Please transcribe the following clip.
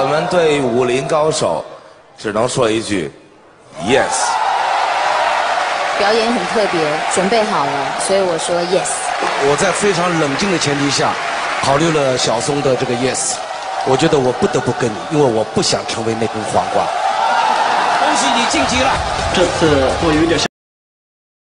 我们对武林高手，只能说一句，yes。表演很特别，准备好了，所以我说 yes。我在非常冷静的前提下，考虑了小松的这个 yes，我觉得我不得不跟你，因为我不想成为那根黄瓜。恭喜你晋级了。这次我有点像。